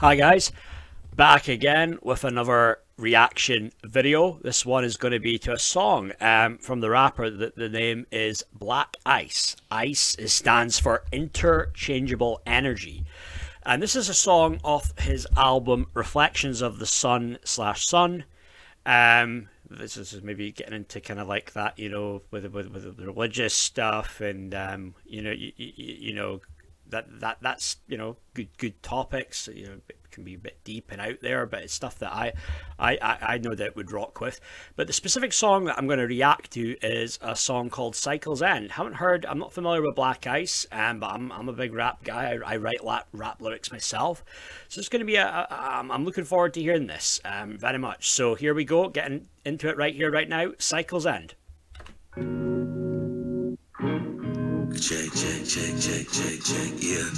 Hi guys, back again with another reaction video. This one is going to be to a song um, from the rapper. The, the name is Black Ice. Ice stands for Interchangeable Energy. And this is a song off his album Reflections of the Sun slash Son. Um, this is maybe getting into kind of like that, you know, with with, with the religious stuff, and um, you know, you, you, you know, that that that's you know good good topics. You know, it can be a bit deep and out there, but it's stuff that I I I know that would rock with. But the specific song that I'm going to react to is a song called Cycles End. Haven't heard. I'm not familiar with Black Ice, um, but I'm I'm a big rap guy. I, I write rap, rap lyrics myself, so it's going to be a. I'm looking forward to hearing this um, very much. So here we go, getting into it right here, right now. Cycles End. Check, check, check, check, check, check, yeah.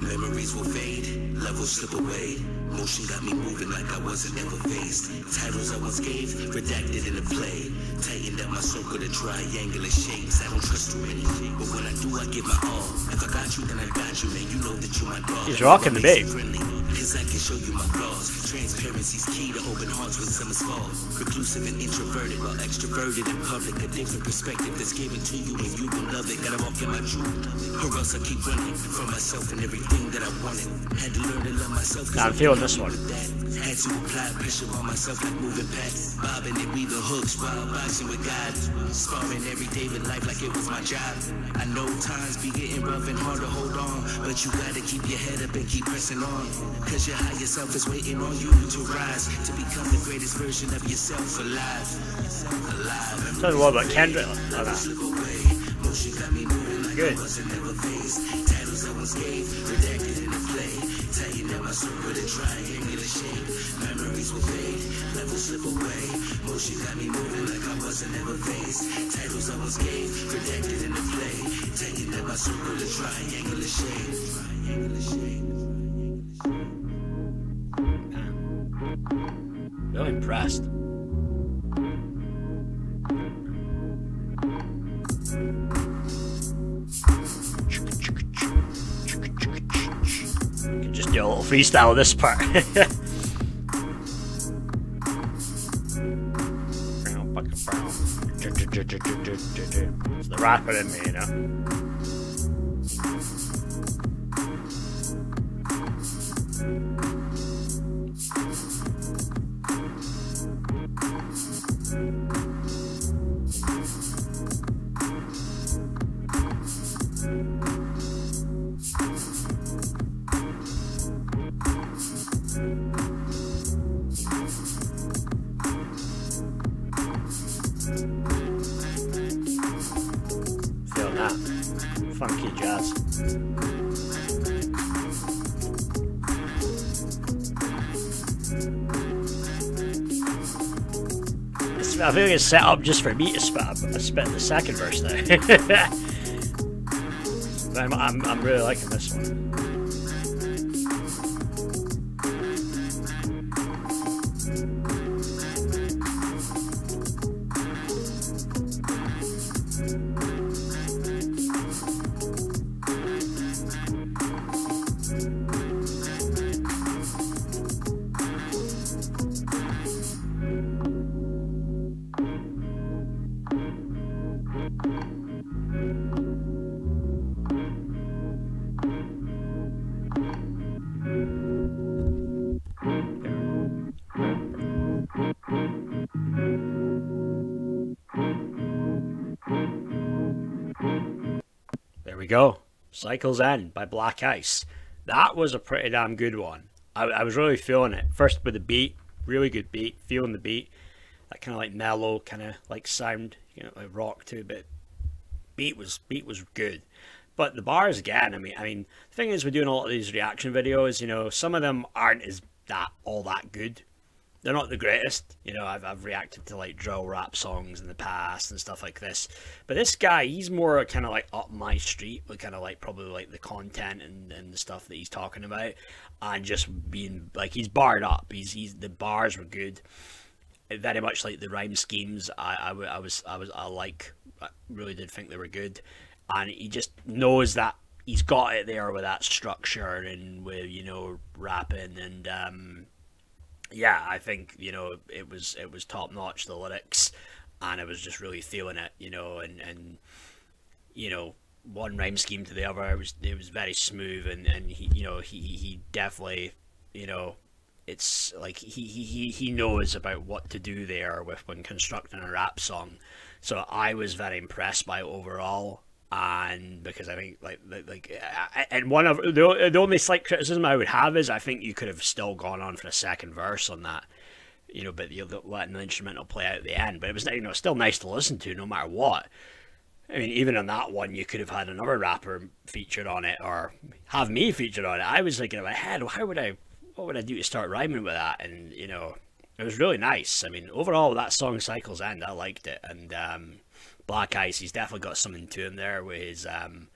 Memories will fade, levels slip away. Motion got me moving like I wasn't ever phased. Titles I once gave, redacted in the play. Tightened up my circle to triangular shapes. I don't trust too many, but when I do, I give my all. If I got you, then I got you, man. You know that you're my dog. He's rocking the beat. Cause I can show you my flaws. Transparency's key to open hearts when summer's fall. Reclusive and introverted, while extroverted in public. A different perspective that's given to you and you will love it. Gotta walk in my truth, or else I keep running from myself and everything that I wanted. Had to learn to love myself. I'm feeling this one. Had to apply pressure on myself like moving packs. Bobbing and weaving hooks while boxing with God. Sparring every day with life like it was my job. I know times be getting rough and hard to hold on. But you gotta keep your head up and keep pressing on. Cause your higher self is waiting on you to rise. To become the greatest version of yourself alive. Alive. Tell me what about Kendrick. Oh, no. Good. Titles I once gave, redacted in the play. Tighten up my circle to triangular shape. Memories will fade, levels slip away. Motion got me moving like I wasn't ever phased. Titles I once gave, redacted in the play. Tighten up my circle to triangular shape. Triangular impressed. Could just do a little freestyle this part. it's the rapper in me, you know. Feel I feel like it's set up just for me to spit, I uh, spit the second verse there. I'm, I'm, I'm really liking this one. We go. Cycles End by Black Ice. That was a pretty damn good one. I, I was really feeling it. First with the beat, really good beat, feeling the beat. That kind of like mellow, kind of like sound, you know, like rock too. But beat was beat was good. But the bars again, I mean, I mean, the thing is, we're doing a lot of these reaction videos. You know, some of them aren't as that all that good. they're not the greatest. You know, I've, I've reacted to like drill rap songs in the past and stuff like this. But this guy, he's more kind of like up my street with kind of like probably like the content and, and the stuff that he's talking about. And just being like, he's barred up. He's, he's the bars were good. Very much like the rhyme schemes. I, I, I was, I was, I like, I really did think they were good. and he just knows that he's got it there with that structure and with you know rapping and um, yeah, I think you know it was it was top notch the lyrics, and I was just really feeling it, you know, and and you know one rhyme scheme to the other. It was it was very smooth, and and he you know he he definitely you know it's like he he he knows about what to do there with when constructing a rap song. So I was very impressed by overall and because I think like like and one of the the only slight criticism I would have is I think you could have still gone on for a second verse on that, you know, but you're letting the instrumental play out at the end. But it was you know still nice to listen to no matter what. I mean, even on that one, you could have had another rapper featured on it or have me featured on it. I was thinking in my head, how would I, what would I do to start rhyming with that? And you know, it was really nice. I mean, overall, that song cycles end. I liked it, and um, Black Ice, he's definitely got something to him there with his, um,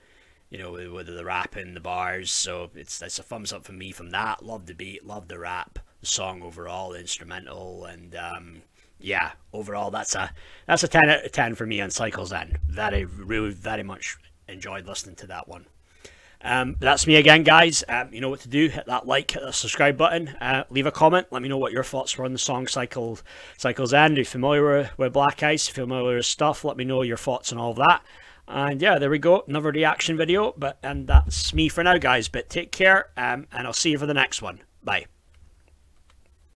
you know, with, with the rapping, the bars. So it's it's a thumbs up for me from that. Love the beat, love the rap, the song overall, the instrumental, and um, yeah, overall that's a that's a ten out of ten for me on Cycles End. Very really very much enjoyed listening to that one. Um, that's me again, guys. Um, you know what to do. Hit that like, hit the subscribe button. Uh, leave a comment. Let me know what your thoughts were on the song Cycle, Cycles End. Are you familiar with Black Ice? Familiar with stuff? Let me know your thoughts on all of that. And yeah, there we go. Another reaction video. But And that's me for now, guys. But take care, um, and I'll see you for the next one. Bye.